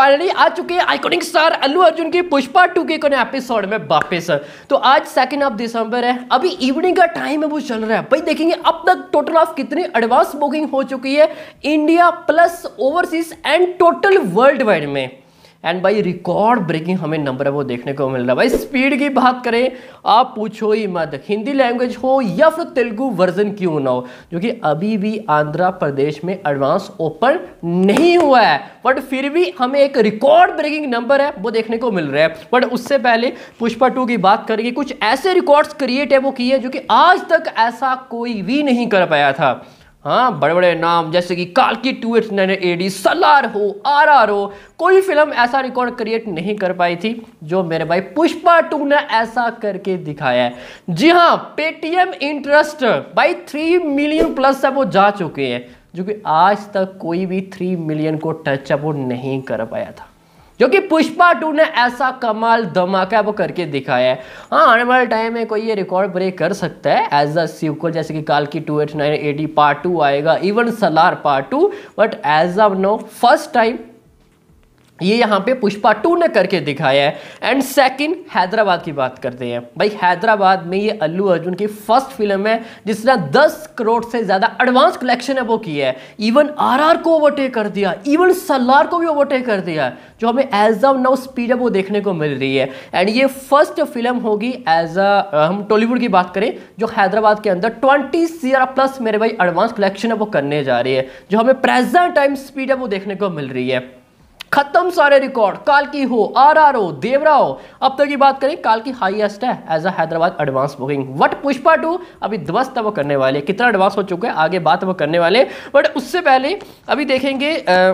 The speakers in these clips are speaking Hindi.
फाइनली आ चुके हैं आइकॉनिक स्टार अल्लू अर्जुन की पुष्पा टू के कोने एपिसोड में वापस। तो आज सेकेंड ऑफ़ दिसंबर है। अभी इवनिंग का टाइम है, वो चल रहा है। भाई देखेंगे अब तक टोटल ऑफ़ कितनी एडवांस बुकिंग हो चुकी है। India plus overseas and total world wide में। एंड भाई रिकॉर्ड ब्रेकिंग हमें नंबर है, वो देखने को मिल रहा है। भाई स्पीड की बात करें, आप पूछो ही मत, हिंदी लैंग्वेज हो या फिर तेलुगु वर्जन क्यों ना हो? जो कि अभी भी आंध्र प्रदेश में एडवांस ओपन नहीं हुआ है। बट फिर भी हमें एक रिकॉर्ड ब्रेकिंग नंबर है, वो देखने को मिल रहा है। बट उससे पहले पुष्पा टू की बात करेंगे, कुछ ऐसे रिकॉर्ड्स क्रिएट है, वो किए जो कि आज तक ऐसा कोई भी नहीं कर पाया था। हाँ बड़े बड़े नाम, जैसे कि कालकी two eight nine A D Salaar हो, आर आर हो कोई फ़िल्म ऐसा रिकॉर्ड क्रिएट नहीं कर पाई थी जो मेरे भाई पुष्पा टू ने ऐसा करके दिखाया है। जी हाँ पेटीएम इंटरेस्ट भाई थ्री मिलियन प्लस है वो जा चुके हैं, जो कि आज तक कोई भी थ्री मिलियन को टच वो नहीं कर पाया था। जो कि पुष्पा टू ने ऐसा कमाल धमाका वो करके दिखाया है। हाँ आने वाले टाइम में कोई ये रिकॉर्ड ब्रेक कर सकता है एज अ सीक्वल जैसे कि काल की two eight nine eighty part two आएगा even Salaar part two but as a now first time ये यहाँ पे पुष्पा टू ने करके दिखाया है। एंड सेकंड हैदराबाद की बात करते हैं। भाई, हैदराबाद में ये अल्लू अर्जुन की फ़र्स्ट फ़िल्म है, जिसने 10 करोड़ से ज़्यादा एडवांस कलेक्शन है वो की है। इवन आरआर को ओवरटेक कर दिया इवन सलार को भी ओवरटेक कर दिया, जो हमें एज ऑफ़ नाउ स्पीड है, वो देखने को मिल रही है। एंड ये फ़र्स्ट फ़िल्म होगी एज अ, हम टॉलीवुड की बात करें, जो हैदराबाद के अंदर ट्वेंटी सी प्लस मेरे भाई एडवांस कलेक्शन है, वो करने जा रही है। जो हमें प्रेजेंट टाइम स्पीड है, वो देखने को मिल रही है। खत्म सारे रिकॉर्ड। काल की हो आर आर हो देवरा हो अब तक की बात करें काल की हाईएस्ट है as a Hyderabad advance booking what Pushpa two? अभी ध्वस्त वो करने वाले। कितना एडवांस हो चुका है आगे बात वो करने वाले। बट उससे पहले अभी देखेंगे आ,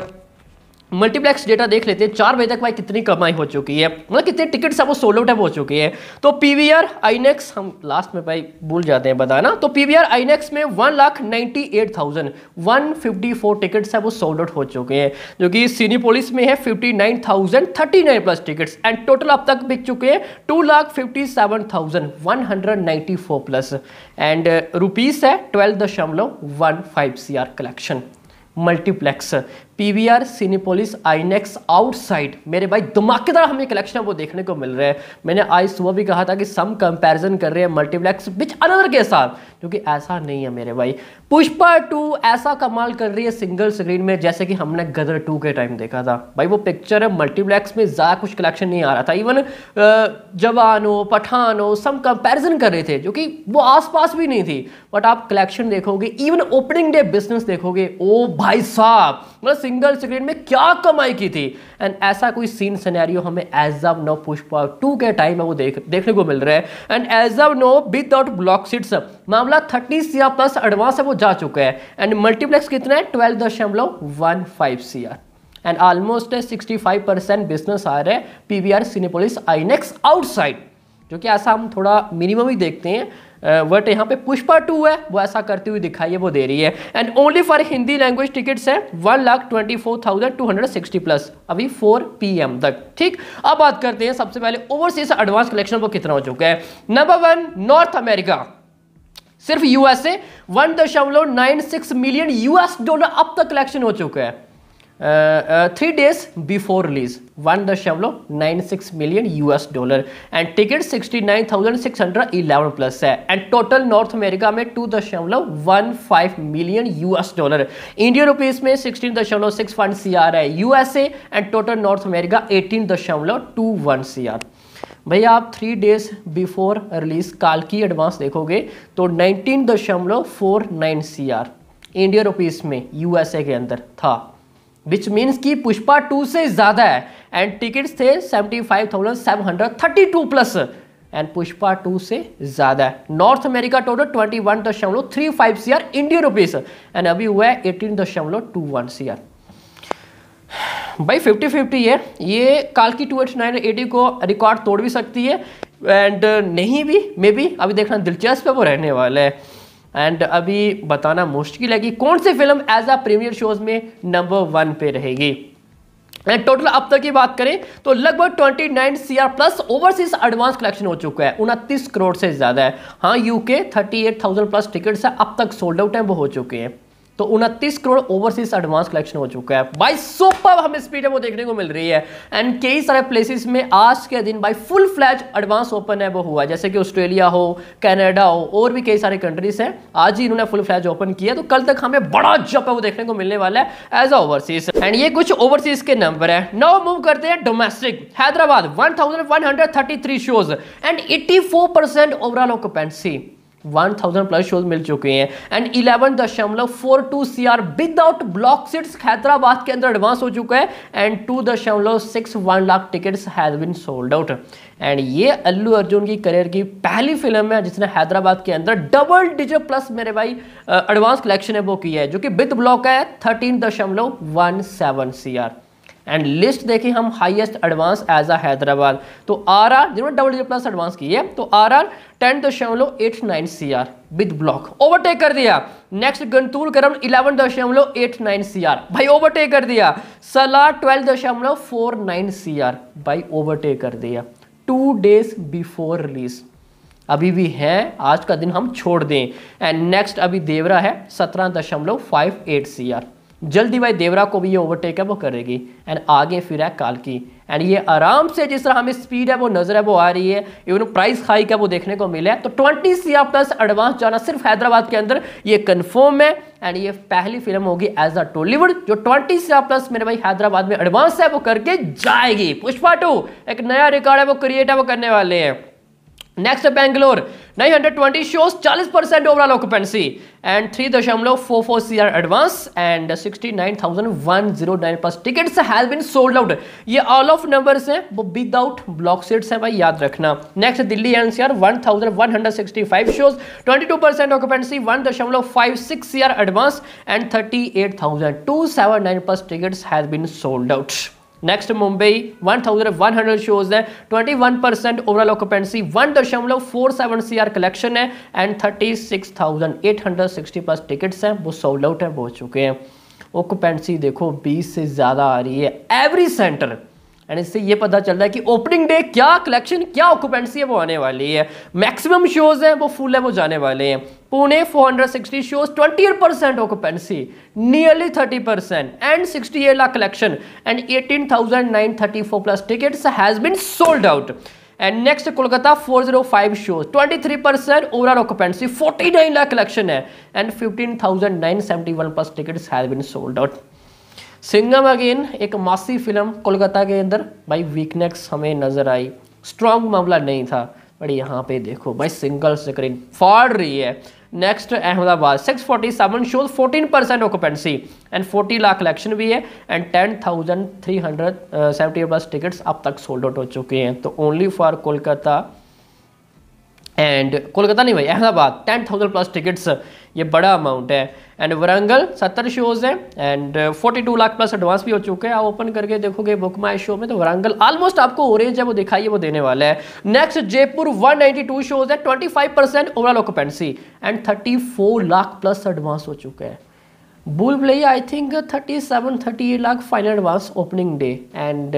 मल्टीप्लेक्स डेटा देख लेते हैं, चार बजे तक भाई कितनी कमाई हो चुकी है मतलब कितने टिकट्स है वो सोल्ड आउट है चुकी है। तो पीवीआर आईनेक्स हम लास्ट में भाई भूल जाते हैं बताना। तो पीवीआर आईनेक्स में one lakh ninety eight thousand one fifty four tickets है वो सोल्ड आउट हो चुके हैं, जो कि सीनी पुलिस में है fifty nine thousand thirty nine plus tickets and total अब तक बिक चुके हैं two lakh fifty seven thousand one hundred ninety four plus and rupees है ट्वेल्व दशमलव one five C R collection multiplex PVR Cinepolis INOX outside मेरे भाई धमाकेदार हमें कलेक्शन वो देखने को मिल रहे हैं। मैंने आज सुबह भी कहा था कि सम कंपैरिजन कर रहे हैं मल्टीप्लेक्स बिच अनदर के साथ क्योंकि ऐसा नहीं है मेरे भाई। पुष्पा टू ऐसा कमाल कर रही है सिंगल स्क्रीन में, जैसे कि हमने गदर टू के टाइम देखा था। भाई वो पिक्चर है मल्टीप्लेक्स में ज़्यादा कुछ कलेक्शन नहीं आ रहा था। इवन जवान हो पठान हो सम कंपेरिजन कर रहे थे, जो कि वो आसपास भी नहीं थी। बट आप कलेक्शन देखोगे इवन ओपनिंग डे बिज़नेस देखोगे, ओ भाई साहब मतलब सिंगल स्क्रीन में क्या कमाई की थी? एंड ऐसा कोई सीन सिनेरियो हमें as of now Pushpa two के टाइम में वो देख, देखने को मिल रहा है। And as of now without block seats मामला थर्टी सी प्लस एडवांस है वो जा चुका है। एंड मल्टीप्लेक्स कितना है? ट्वेल्व दशमलव one five C R and almost sixty five percent business आ रहा है P V R Cinepolis INOX outside जो कि ऐसा हम थोड़ा मिनिमम ही देखते हैं। बट यहाँ पे पुष्पा टू है, वो ऐसा करती हुई दिखाई है, वो दे रही है। And only for Hindi language tickets है one lakh twenty four thousand two hundred sixty plus अभी फोर पी एम तक, ठीक? अब बात करते हैं सबसे पहले ओवरसीज एडवांस कलेक्शन वो कितना हो चुका है। नंबर वन नॉर्थ अमेरिका सिर्फ़ यूएसए वन दशमलव nine six million US dollar अब तक कलेक्शन हो चुका है। Three days before release one दशमलव nine six million US dollar and ticket sixty nine thousand six hundred eleven plus है एंड टोटल नॉर्थ अमेरिका में टू दशमलव one five million US dollar Indian rupees में सिक्सटीन दशमलव सिक्स वन सी आर है. USA and total North America eighteen दशमलव टू वन सी आर भैया आप थ्री डेज़ बिफोर रिलीज़ काल की एडवांस देखोगे तो नाइनटीन दशमलव four nine C R Indian rupees में यूएसए के अंदर था। विच मीन्स की पुष्पा टू से ज़्यादा है एंड टिकट्स थे seventy five thousand seven hundred thirty two plus and Pushpa two से ज़्यादा है। North America total twenty one दशमलव three five C R Indian rupees and अभी हुआ है एटीन दशमलव टू वन सी आर भाई फिफ्टी फिफ्टी है। ये काल की टू एट नाइन एटी को रिकॉर्ड तोड़ भी सकती है एंड नहीं भी मे बी अभी देखना दिलचस्प है, वो रहने वाला है। एंड अभी बताना मुश्किल है कि कौन सी film as a premiere shows में नंबर वन पे रहेगी? एंड टोटल अब तक की बात करें तो लगभग 29 nine C R plus overseas advance collection हो चुका है। उनतीस करोड़ से ज़्यादा है। हाँ यूके 38,000 प्लस टिकट्स अब तक सोल्ड आउट है वो हो चुके हैं। तो उनतीस करोड़ ओवरसीज एडवांस कलेक्शन हो चुका है। भाई, सुपर हमें स्पीड है वो देखने को मिल रही है। एंड कई सारे प्लेसेस में आज के दिन, भाई फुल फ्लैज एडवांस ओपन है, वो हुआ जैसे कि ऑस्ट्रेलिया हो कनाडा हो, और भी कई सारे कंट्रीज़ हैं। आज ही इन्होंने फुल फ्लैज ओपन किया तो कल तक हमें बड़ा जप है वो देखने को मिलने वाला है एज अ ओवरसीज एंड ये कुछ ओवरसीज के नंबर है। नाउ मूव करते हैं domestic Hyderabad 1133 shows and 84% overall occupancy 1000 plus shows मिल चुके हैं। एंड 11 दशमलव four two C R without block seats Hyderabad के अंदर एडवांस हो चुका है। एंड टू दशमलव six one lakh tickets has been sold out and ये अल्लू अर्जुन की करियर की पहली फ़िल्म है जिसने हैदराबाद के अंदर डबल डिजिट प्लस मेरे भाई एडवांस कलेक्शन है वो किया है, जो कि विद ब्लॉक है थर्टीन दशमलव one seven C R and list देखें हम highest advance as a Hyderabad. तो आर आर जिन्होंने डबल डिजिट प्लस एडवांस की है? तो आर आर टेन दशमलव eight nine C R with block overtake कर दिया। नेक्स्ट गंतूर करम इलेवन दशमलव एट नाइन सी आर भाई ओवरटेक कर दिया। सला ट्वेल्व दशमलव फोर नाइन सी आर भाई ओवरटेक कर दिया। टू डेज़ बिफोर रिलीज़ अभी भी है, आज का दिन हम छोड़ दें। एंड नेक्स्ट अभी देवरा है, सत्रह दशमलव फाइव एट सी आर जल्दी भाई देवरा को भी ये ओवरटेक है, वो करेगी। एंड आगे फिर है काल की एंड ये आराम से जिस तरह हमें स्पीड है, वो नज़र है, वो आ रही है। इवन प्राइस हाई का वो देखने को मिला। है तो 20 सी प्लस एडवांस जाना सिर्फ़ हैदराबाद के अंदर, ये कंफर्म है। एंड ये पहली फ़िल्म होगी एज अ टॉलीवुड जो 20 सी प्लस मेरे भाई हैदराबाद में एडवांस है, वो करके जाएगी। पुष्पा टू एक नया रिकॉर्ड है, वो क्रिएट है, वो करने वाले हैं। Next Bangalore 920 shows 40 percent overall occupancy and three दशमलव four four C R advance and sixty nine thousand one zero nine plus tickets has been sold out ये ऑल ऑफ़ नंबर्स हैं, वो विदाउट ब्लॉक सीट्स हैं, भाई, याद रखना. Next Delhi NCR one thousand one hundred sixty five shows twenty two percent occupancy one दशमलव five six C R advance and thirty eight thousand two seven nine plus tickets has been sold out next Mumbai 1100 shows है. 21 परसेंट ओवरऑल ऑक्यूपेंसी वन दशमलव four seven C R collection है and thirty six thousand eight hundred sixty plus tickets हैं. वो सोल्ड आउट है हो चुके हैं. ऑक्यूपेंसी देखो 20 से ज़्यादा आ रही है. एवरी सेंटर एंड इससे ये पता चल रहा है कि ओपनिंग डे क्या कलेक्शन क्या ऑक्यूपेंसी है वो आने वाली है। मैक्सिमम शोज़ हैं वो फुल है वो जाने वाले हैं। Pune 460 shows 28 percent occupancy nearly 30 percent and 68 lakh collection and 18,934 plus tickets has been sold out and next Kolkata 405 shows 23 percent overall occupancy 49 lakh collection है and 15,971 plus tickets has been sold out Singham again एक मासी फ़िल्म कोलकाता के अंदर। भाई वीकनेस हमें नज़र आई। स्ट्रॉन्ग मामला नहीं था। बट यहाँ पे देखो भाई सिंगल स्क्रीन फाड़ रही है। Next Ahmedabad. 647 shows 14 percent occupancy and 40 lakh collection भी है। एंड 10,370 प्लस टिकट्स अब तक सोल्ड आउट हो चुके हैं। तो only for Kolkata and Kolkata नहीं भाई अहमदाबाद 10,000 प्लस टिकट्स ये बड़ा अमाउंट है। एंड वरंगल सत्तर शोज़ हैं। And forty two lakh plus advance भी हो चुके हैं। आप ओपन करके देखोगे बुक माई शो में तो वरंगल ऑलमोस्ट आपको ओरेंज है वो दिखाइए वो देने वाला है। नेक्स्ट जयपुर 192 शोज़ है। 25 percent overall occupancy and 34 lakh plus advance हो चुके हैं। बुल play I think 37 38 lakh final advance opening day and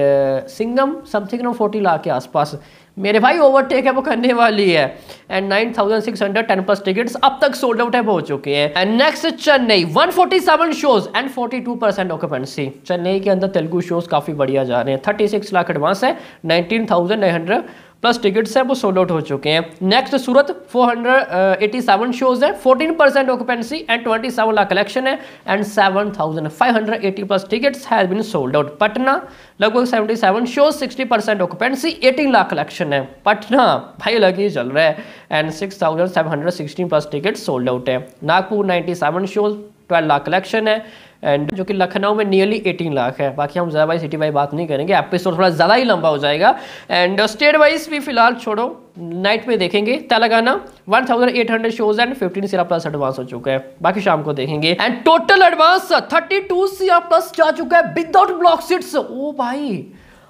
Singham something forty lakh के आसपास. मेरे भाई ओवरटेक है वो करने वाली है. And nine thousand six hundred ten plus tickets अब तक सोल्ड आउट है हो चुके हैं. And next Chennai 147 shows and 42 percent occupancy Chennai के अंदर तेलुगु शोज़ काफ़ी बढ़िया जा रहे हैं. 36 लाख एडवांस है. 19,900 प्लस टिकट्स है, वो सोल्ड आउट हो चुके हैं। नेक्स्ट सूरत 487 शोज़ है 14 percent occupancy and 27 lakh collection है and 7580 plus tickets has been sold out Patna, लगभग 77 shows 60 percent occupancy 18 lakh collection है। पटना, भाई अलग चल रहा है and 6716 plus tickets sold out है। नागपुर 97 शोज़ 12 लाख कलेक्शन है एंड जो कि लखनऊ में नियरली 18 लाख है। बाकी हम ज़्यादा सिटी वाइज बात नहीं करेंगे। एपिसोड थोड़ा ज़्यादा ही लंबा हो जाएगा। एंड स्टेट वाइज भी फ़िलहाल छोड़ो। नाइट में देखेंगे। Telangana 1800 shows and 15 Sira plus advance हो चुका है। बाकी शाम को देखेंगे। And total advance 32 Sira plus जा चुका है विदाउट ब्लॉक सीट्स ओ भाई,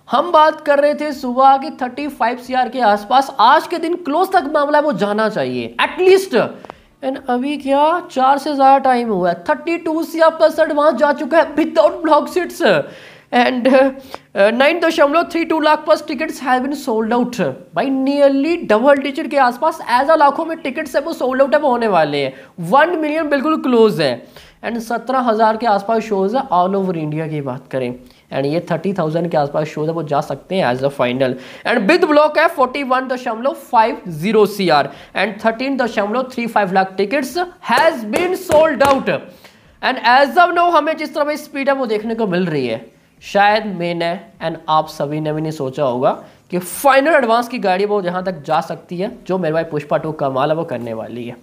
हम बात कर रहे थे सुबह के 35 सीआर के आसपास। आज के दिन क्लोज तक मामला वो जाना चाहिए। एटलीस्ट एंड अभी क्या? चार से ज़्यादा टाइम हुआ है। Thirty two C plus advance जा चुका है without block seats and nine दशमलव three two lakh plus tickets have been sold out भाई नियरली डबल डिजिट के आसपास एज अ लाखों में टिकट्स है, वो सोल्ड आउट है होने वाले हैं। वन मिलियन बिल्कुल क्लोज है। एंड सत्रह हज़ार के आसपास शोज़ है ऑल ओवर इंडिया की बात करें। एंड ये थर्टी थाउज़ेंड के आसपास शोज़ है, वो जा सकते हैं as a final and big block है फोर्टी वन दशमलव five zero C R and thirteen दशमलव three five lakh tickets has been sold out and as of now हमें जिस तरह स्पीड है, वो देखने को मिल रही है। शायद मैंने एंड आप सभी ने भी नहीं सोचा होगा कि फाइनल एडवांस की गाड़ी वो जहाँ तक जा सकती है, जो मेरे भाई पुष्पा टू कमाल है, वो करने वाली है।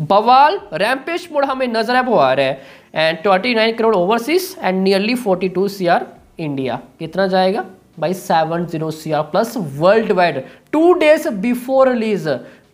बवाल, रैमपेश मोड हमें नज़र है, वो आ रहा है। And twenty nine crore overseas and nearly forty two C R India कितना जाएगा? By seven zero C R plus world wide two days before release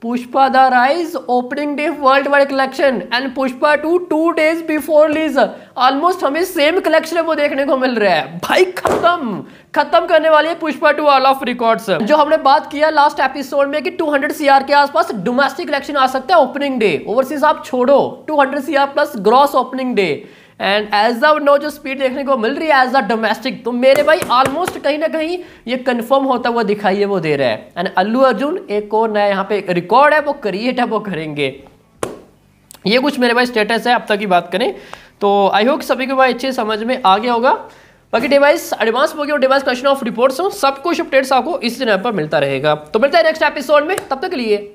the rise opening day world wide collection and Pushpa two two days before release almost हमें सेम कलेक्शन वो देखने को मिल रहा है। भाई, खत्म। खत्म करने वाली है Pushpa two all of records जो हमने बात किया लास्ट एपिसोड में कि 200 सीआर के आसपास डोमेस्टिक कलेक्शन आ सकता है ओपनिंग डे ओवरसीज आप छोड़ो 200 CR plus gross opening day and as a now जो स्पीड देखने को मिल रही है एज अ डोमेस्टिक तो मेरे भाई ऑलमोस्ट कहीं ना कहीं ये कंफर्म होता हुआ दिखाई है वो दे रहा है। एंड अल्लू अर्जुन, एक और नया यहाँ पे रिकॉर्ड है, वो क्रिएट है, वो करेंगे। ये कुछ मेरे भाई स्टेटस है, अब तक की बात करें तो आई होप सभी को भाई अच्छे समझ में आ गया होगा। बाकी डिवाइस एडवांस हो गया डिवाइस क्वेश्चन ऑफ़ रिपोर्ट्स हो, सब कुछ अपडेट्स आपको इस चैनल पर मिलता रहेगा। तो मिलता है नेक्स्ट एपिसोड में, तब तक के लिए।